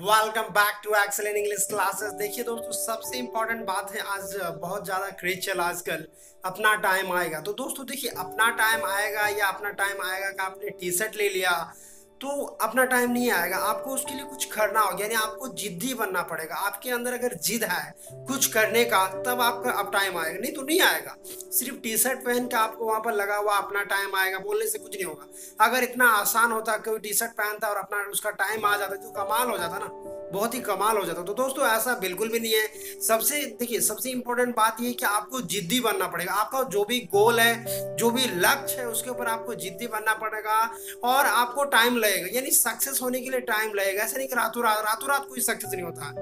Welcome back to excellent English classes देखिए दोस्तों, सबसे इंपॉर्टेंट बात है आज बहुत ज़्यादा क्रेज चल आजकल अपना टाइम आएगा। तो दोस्तों, देखिए, अपना टाइम आएगा या अपना टाइम आएगा का आपने टी शर्ट ले लिया तो अपना टाइम नहीं आएगा। आपको उसके लिए कुछ करना होगा, यानी आपको जिद्दी बनना पड़ेगा। आपके अंदर अगर जिद है कुछ करने का, तब आपका अब टाइम आएगा। नहीं तो नहीं आएगा। सिर्फ़ टी शर्ट पहन के आपको वहाँ पर लगा हुआ अपना टाइम आएगा, बोलने से कुछ नहीं होगा। अगर इतना आसान होता कोई टी शर्ट पहनता और अपना, उसका टाइम आ जाता तो कमाल हो जाता ना। बहुत ही कमाल हो जाता तो दोस्तों, ऐसा बिल्कुल भी नहीं है। सबसे, देखिए, सबसे इंपॉर्टेंट बात यह कि आपको जिद्दी बनना पड़ेगा। आपका जो भी गोल है, जो भी लक्ष्य है, उसके ऊपर आपको जिद्दी बनना पड़ेगा और आपको टाइम लगेगा। यानी सक्सेस होने के लिए टाइम लगेगा। ऐसा नहीं कि रातों रात रातों रात कोई सक्सेस नहीं होता।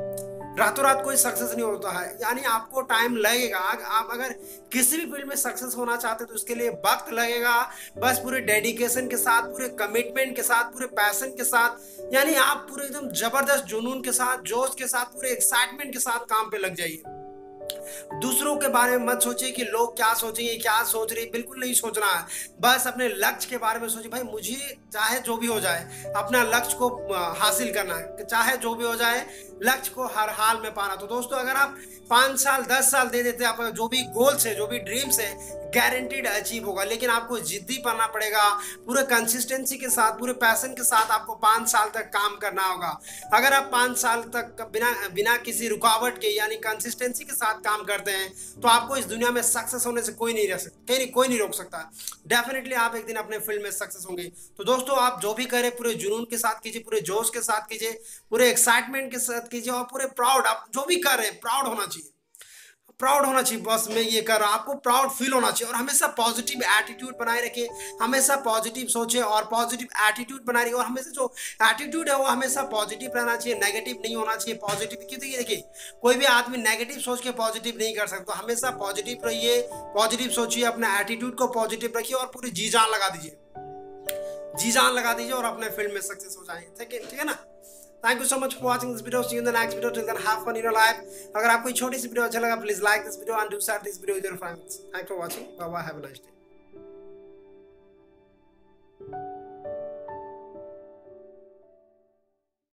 रातों रात कोई सक्सेस नहीं होता है। यानी आपको टाइम लगेगा। आप अगर किसी भी फ़ील्ड में सक्सेस होना चाहते हैं तो उसके लिए वक्त लगेगा। बस पूरे डेडिकेशन के साथ, पूरे कमिटमेंट के साथ, पूरे पैसन के साथ, यानी आप पूरे एकदम ज़बरदस्त जुनून के साथ, जोश के साथ, पूरे एक्साइटमेंट के साथ काम पे लग जाइए। दूसरों के बारे में मत सोचिए कि लोग क्या सोचेंगे, क्या सोच रहे बिल्कुल नहीं सोचना है। बस अपने लक्ष्य के बारे में सोचिए। भाई, मुझे चाहे जो भी हो जाए, अपना लक्ष्य को हासिल करना है। चाहे जो भी हो जाए, लक्ष्य को हर हाल में पाना। तो दोस्तों, अगर आप पाँच साल, दस साल दे देते आप जो भी गोल्स है, जो भी ड्रीम्स है गारंटीड अचीव होगा। लेकिन आपको जिद्दी बनना पड़ेगा। पूरे कंसिस्टेंसी के साथ, पूरे पैसन के साथ आपको पाँच साल तक काम करना होगा। अगर आप पाँच साल तक बिना बिना किसी रुकावट के, यानी कंसिस्टेंसी के साथ काम करते हैं तो आपको इस दुनिया में सक्सेस होने से कोई नहीं रह सकता कहीं कोई नहीं रोक सकता। डेफिनेटली आप एक दिन अपने फ़ील्ड में सक्सेस होंगे। तो दोस्तों, आप जो भी करें, पूरे जुनून के साथ कीजिए, पूरे जोश के साथ कीजिए, पूरे एक्साइटमेंट के साथ कीजिए और पूरे प्राउड आप जो भी कर रहे हैं प्राउड होना चाहिए। प्राउड होना चाहिए, बस मैं ये कर रहा हूँ। आपको प्राउड फील होना चाहिए और हमेशा पॉजिटिव एटीट्यूड बनाए रखे। हमेशा पॉजिटिव सोचे और पॉजिटिव एटीट्यूड बनाए रखे। और हमेशा जो एटीट्यूड है, वो हमेशा पॉजिटिव रहना चाहिए नेगेटिव नहीं होना चाहिए। पॉजिटिव क्योंकि देखिए, कोई भी आदमी नेगेटिव सोच के पॉजिटिव नहीं कर सकता। हमेशा पॉजिटिव रहिए पॉजिटिव सोचिए, अपने एटीट्यूड को पॉजिटिव रखिए और पूरी जी जान लगा दीजिए। जी जान लगा दीजिए और अपने फ़ील्ड में सक्सेस हो है, ठीक है ना? Thank you so much for watching this video see you in the next video till then have fun in your life अगर आपको छोटी सी वीडियो अच्छा लगा please like this video and do share this video with your friends thank for watching bye bye have a nice day